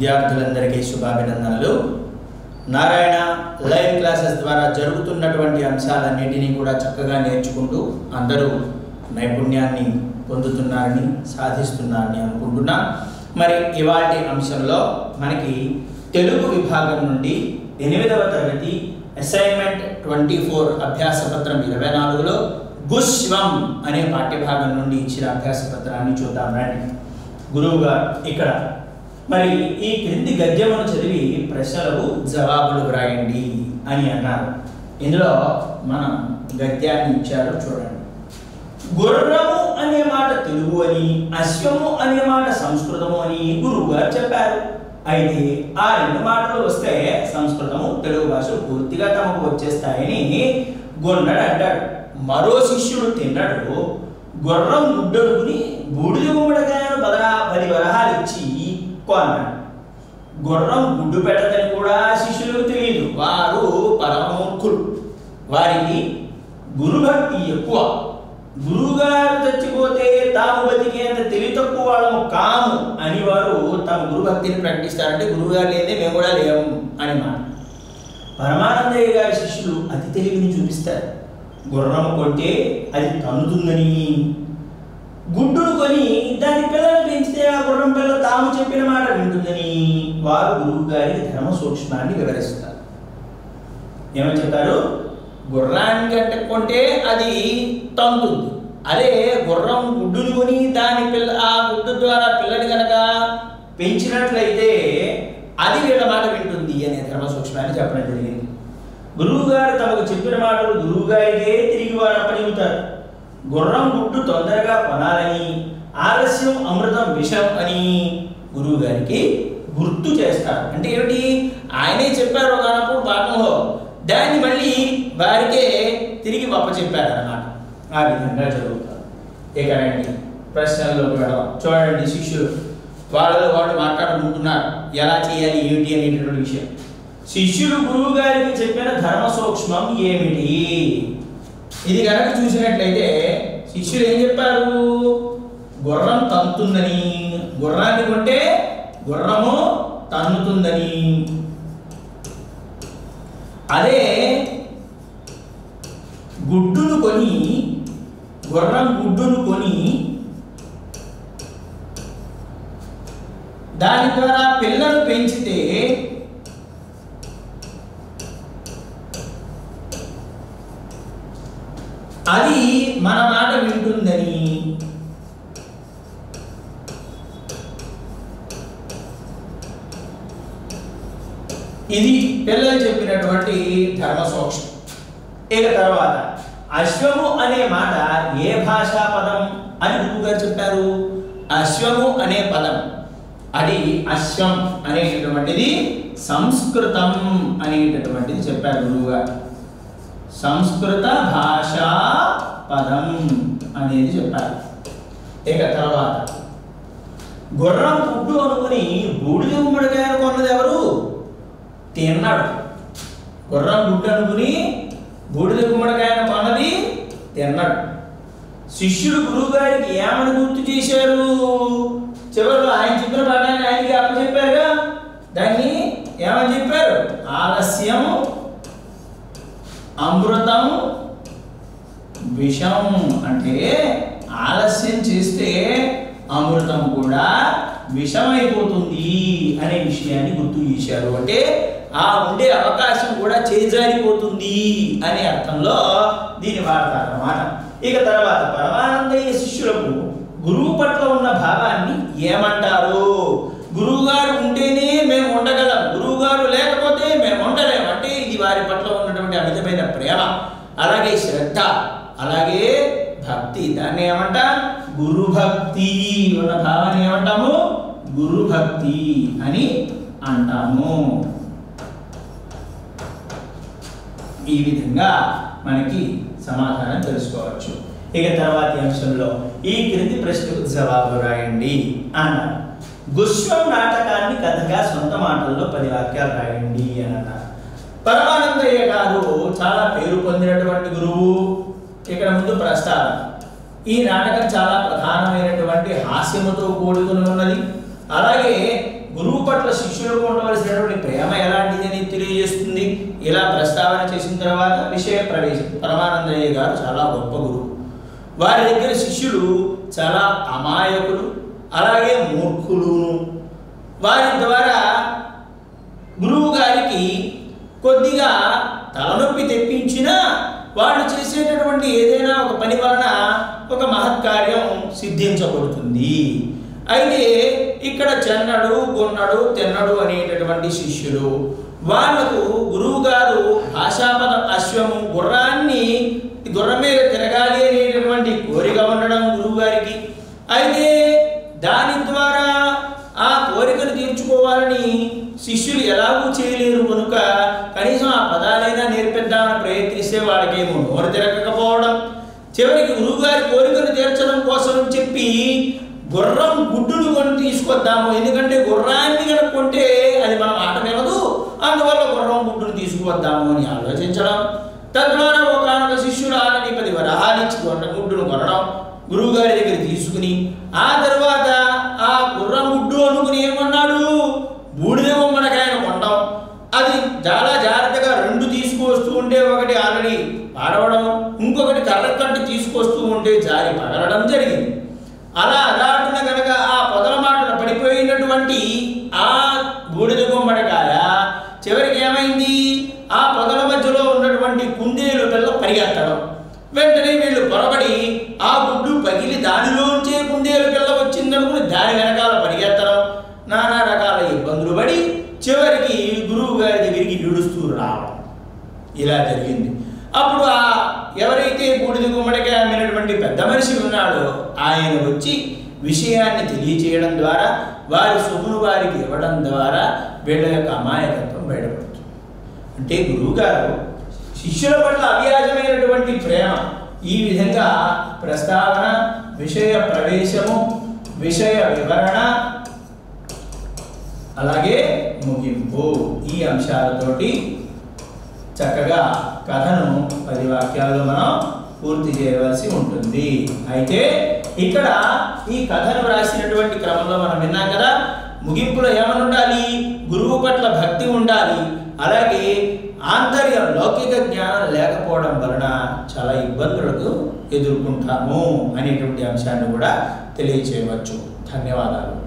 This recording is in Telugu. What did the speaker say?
విద్యార్థులందరికీ శుభాభినందనలు. నారాయణ లైవ్ క్లాసెస్ ద్వారా జరుగుతున్నటువంటి అంశాలన్నిటినీ కూడా చక్కగా నేర్చుకుంటూ అందరూ నైపుణ్యాన్ని పొందుతున్నారని సాధిస్తున్నారని అనుకుంటున్నా. మరి ఇవాటి అంశంలో మనకి తెలుగు విభాగం నుండి ఎనిమిదవ తరగతి అసైన్మెంట్ ట్వంటీ ఫోర్ అభ్యాస పత్రం ఇరవై నాలుగులో గుస్వం అనే పాఠ్యభాగం నుండి ఇచ్చిన అభ్యాస పత్రాన్ని చూద్దాం రండి. గురువుగా ఇక్కడ మరి ఈ క్రింది గద్యమును చదివి ప్రశ్నలకు జవాబులు వ్రాయండి అని అన్నారు. ఇందులో మనం గద్యాన్ని ఇచ్చారు చూడండి. గుర్రము అనే మాట తెలుగు అని అశ్వము అనే మాట సంస్కృతము అని గురువు గారు చెప్పారు. అయితే ఆ రెండు మాటలు వస్తే సంస్కృతము తెలుగు భాష పూర్తిగా తమకు వచ్చేస్తాయని గొన్నడు అంటాడు. మరో శిష్యుడు తిన్నాడు గుర్రం గుడ్డడుకుని బూడిద గుమ్మడికాయను బదరా పది వరహాలు ఇచ్చి కొన్నాడు గుర్రం గుడ్డు పెట్టదని కూడా శిష్యులకు తెలియదు. వారు పరమమూర్ఖులు. వారికి గురుభక్తి ఎక్కువ. గురువుగారు చచ్చిపోతే తాము బతికేంత తెలివి తక్కువ వాళ్ళము కాము అని వారు తమ గురుభక్తిని ప్రకటిస్తారంటే గురువుగారు లేదే మేము కూడా లేము అని మాట. పరమానందయ్య గారి శిష్యులు అతి తెలివిని చూపిస్తారు. గుర్రం కొంటే అది తన్నుతుందని. గుడ్డును కొని దాని పిల్లలు పెంచితే ఆ గుర్రం పిల్ల తాము చెప్పిన మాట వింటుందని వారు గురువు గారికి ధర్మ సూక్ష్మాన్ని వివరిస్తారు. ఏమని చెప్తారు గుర్రాన్ని కట్టుకుంటే అది తంతుంది. అదే గుర్రం గుడ్డును కొని దాని పిల్ల ఆ గుడ్డు ద్వారా పిల్లని కనుక పెంచినట్లయితే అది వీళ్ళ మాట వింటుంది అనే ధర్మ సూక్ష్మాన్ని చెప్పడం జరిగింది. గురువుగారు తమకు చెప్పిన మాటలు గురువు గారికే తిరిగి వారు అప్పచెబుతారు. గుర్రం గుడ్డు తొందరగా కొనాలని ఆలస్యం అమృతం విషం అని గురువుగారికి గుర్తు చేస్తారు. అంటే ఏమిటి? ఆయనే చెప్పారు ఒకనప్పుడు పాఠంలో దాన్ని మళ్ళీ వారికే తిరిగి వప్ప చెప్పారు అన్నమాట ఆ విధంగా జరుగుతారు ఇక రండి ప్రశ్నల్లోకి వెళదాం. చూడండి శిష్యులు వాళ్ళలో వాళ్ళు మాట్లాడుకుంటున్నారు ఎలా చేయాలి ఏమిటి అనేటటువంటి విషయం. శిష్యులు గురువు గారికి చెప్పిన ధర్మ సూక్ష్మం ఏమిటి? ఇది కనుక చూసినట్లయితే శిష్యులు ఏం చెప్పారు? గుర్రం తంతుందని. గుర్రాన్ని కొంటే గుర్రము తన్నుతుందని. అదే గుడ్డును కొని గుర్రం గుడ్డును కొని దాని ద్వారా పిల్లలు పెంచితే అది మన మాట వింటుందని ఇది పిల్లలు చెప్పినటువంటి ధర్మ సూక్ష్మం ఇక తర్వాత అశ్వము అనే మాట ఏ భాషా పదం అని గురువు గారు చెప్పారు? అశ్వము అనే పదం. అది అశ్వం అనేటటువంటిది సంస్కృతం అనేటటువంటిది చెప్పారు గురువు గారు సంస్కృత భాషా పదం అనేది చెప్పారు. ఇక తర్వాత గుర్రం పుట్టు అనుకుని బూడిద ఉమ్మడికాయ కొన్నది ఎవరు? తిన్నాడు. గుర్రం గుడ్డు అనుకుని బూడిద గుమ్మడికాయను కొన్నది తిన్నాడు. శిష్యుడు గురువు గారికి ఏమని గుర్తు చేశారు? చివరిలో ఆయన చెప్పిన పాఠాన్ని ఆయనకి అప్పచెప్పారుగా? దాన్ని ఏమని చెప్పారు? ఆలస్యం అమృతం విషం అంటే ఆలస్యం చేస్తే అమృతం కూడా విషమైపోతుంది అనే విషయాన్ని గుర్తు చేశారు. అంటే ఆ ఉండే అవకాశం కూడా చేజారిపోతుంది అనే అర్థంలో దీన్ని వాడతారు అన్నమాట ఇక తర్వాత పరమానందయ్య శిష్యులకు గురువు పట్ల ఉన్న భావాన్ని ఏమంటారు? గురువుగారు ఉంటేనే మేము ఉండగలం. గురువుగారు లేకపోతే మేము ఉండలేము అంటే ఇది వారి పట్ల ఉన్నటువంటి అమితమైన ప్రేమ అలాగే శ్రద్ధ అలాగే భక్తి. దాన్ని ఏమంట? గురు భక్తి ఉన్న భావాన్ని ఏమంటాము? గురు భక్తి అని అంటాము. ఈ విధంగా మనకి సమాధానం తెలుసుకోవచ్చు. ఇక తర్వాతి అంశంలో ఈ క్రింది ప్రశ్నకు జవాబు రాయండి అన్నారు. గుష్వం నాటకాన్ని కథగా సొంత మాటల్లో పది వాక్యాలు రాయండి అని అన్నారు. పరమానందయ్య గారు చాలా పేరు పొందినటువంటి గురువు. ఇక్కడ ముందు ప్రస్తావన. ఈ నాటకం చాలా ప్రధానమైనటువంటి హాస్యముతో కూడుకుని ఉన్నది. అలాగే గురువు పట్ల శిష్యులకు ఉండవలసినటువంటి ప్రేమ ఎలాంటిది అని తెలియజేస్తుంది. ఇలా ప్రస్తావన చేసిన తర్వాత విషయ ప్రవేశం పరమానందయ్య గారు చాలా గొప్ప గురువు. వారి దగ్గర శిష్యులు చాలా అమాయకులు అలాగే మూర్ఖులును. వారి ద్వారా గురువు గారికి కొద్దిగా తలనొప్పి తెప్పించినా వాళ్ళు చేసేటటువంటి ఏదైనా ఒక పని వలన ఒక మహత్కార్యం సిద్ధించబడుతుంది. అయితే ఇక్కడ చెన్నడు గొన్నడు తెన్నడు అనేటటువంటి శిష్యులు వాళ్ళకు గురువు గారు భాషాపద అశ్వము గుర్రాన్ని గుర్రం మీద తిరగాలి అనేటటువంటి కోరిక ఉండడం గురువు గారికి అయితే దాని ద్వారా ఆ కోరికను తీర్చుకోవాలని శిష్యులు ఎలాగూ చేయలేరు కనుక కనీసం ఆ పదాలైనా నేర్పిద్దామని ప్రయత్నిస్తే వాళ్ళకేమో నోరు తిరగకపోవడం. చివరికి గురువుగారి కోరికను తీర్చడం కోసం చెప్పి గుర్రం గుడ్డును కొని తీసుకొద్దాము. ఎందుకంటే గుర్రాన్ని కనుక కొంటే అది మన మాట వినదు. అందువల్ల గుర్రం గుడ్డును తీసుకువద్దాము అని ఆలోచించడం. తద్వారా ఒకనొక శిష్యుడు ఆలని పది వరహాలిచ్చి ఇచ్చి గుడ్డును కొనడం గురువుగారి దగ్గర తీసుకుని ఆ తర్వాత ఆ గుర్రం గుడ్డు అనుకుని ఏమన్నాడు? బూడిద గుమ్మడికాయను కొండం. అది చాలా జాగ్రత్తగా రెండు తీసుకువస్తూ ఉంటే ఒకటి ఆల్రెడీ పాడవడం ఇంకొకటి కర్ర కట్టి తీసుకొస్తూ ఉంటే జారి పగలడం జరిగింది. అలా అలాంటి కనుక ఆ పొదల మాటలు పడిపోయినటువంటి ఆ బూడిద గుమ్మడికాయ చివరికి ఏమైంది? ఆ పొదల మధ్యలో ఉన్నటువంటి కుందేలు పిల్ల పరిగెత్తడం. వెంటనే వీళ్ళు పొరబడి ఆ గుడ్డు పగిలి దానిలోంచే కుందేలు పిల్ల వచ్చిందనుకుని దాని వెనకాల పరిగెత్తడం. నానా రకాల ఇబ్బందులు పడి చివరికి గురువు గారి దగ్గరికి ఈడుస్తూ రావడం. ఇలా జరిగింది. అప్పుడు ఆ ఎవరైతే బూడిద గుమ్మడికాయ అమ్మినటువంటి పెద్ద మనిషి ఉన్నాడో ఆయన వచ్చి విషయాన్ని తెలియచేయడం ద్వారా వారి సొమ్మును వారికి ఇవ్వడం ద్వారా వీళ్ళ యొక్క అమాయకత్వం బయటపడుతుంది. అంటే గురువుగారు శిష్యుల పట్ల అవ్యాజమైనటువంటి ప్రేమ ఈ విధంగా ప్రస్తావన విషయ ప్రవేశము విషయ వివరణ అలాగే ముగింపు ఈ అంశాలతోటి చక్కగా కథను పది వాక్యాల్లో మనం పూర్తి చేయవలసి ఉంటుంది. అయితే ఇక్కడ ఈ కథను వ్రాసినటువంటి క్రమంలో మనం విన్నాం కదా ముగింపులో ఏమని ఉండాలి? గురువు పట్ల భక్తి ఉండాలి. అలాగే ఆంతర్యం లౌకిక జ్ఞానం లేకపోవడం వలన చాలా ఇబ్బందులకు ఎదుర్కొంటాము అనేటువంటి అంశాన్ని కూడా తెలియచేయవచ్చు. ధన్యవాదాలు.